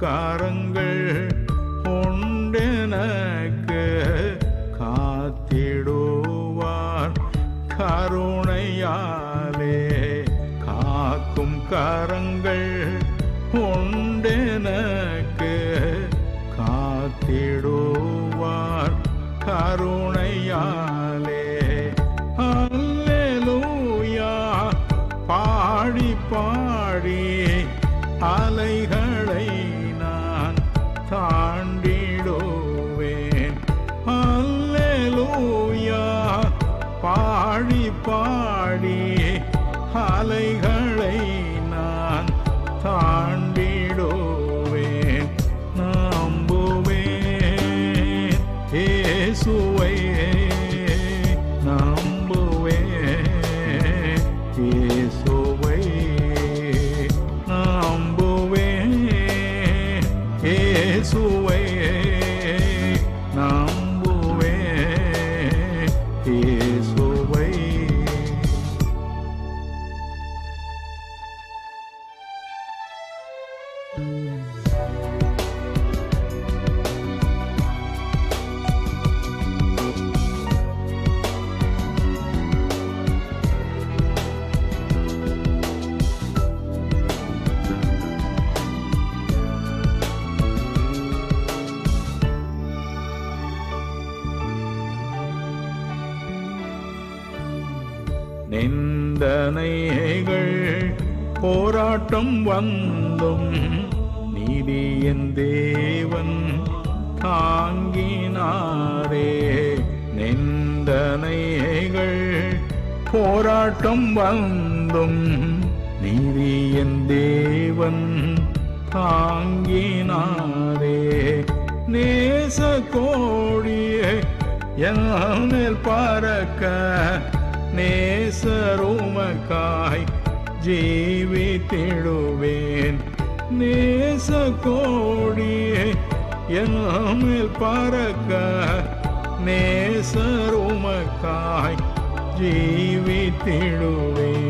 காரங்கள் உண்டெனக்கு காத்திடுவார். கருணையாலே காக்கும் கரங்கள் உண்டெனக்கு காத்திடுவார். கருணையாலே அல்லேலூயா. பாடி பாடி அலைகள் பாடி அலைகளை நான் தாண்டிடுவேன் நம்புவேன். இயேசுவை நம்புவேன் இயேசுவை நம்புவேன் இயேசுவை நம்புவேன் நிந்தனைகள் போராட்டம் வந்தும். நீதி என் தேவன் தாங்கினாரே. நிந்தனைகள் போராட்டம் வந்தும். நீதி என் தேவன் தாங்கினாரே. நேச கோடியே என் மேல் பறக்க. நேசருமக்காய் ஜீவித்திடுவேன் நேச கோடியே என் பறக்க. நேசருமக்காய் ஜீவித்திடுவேன்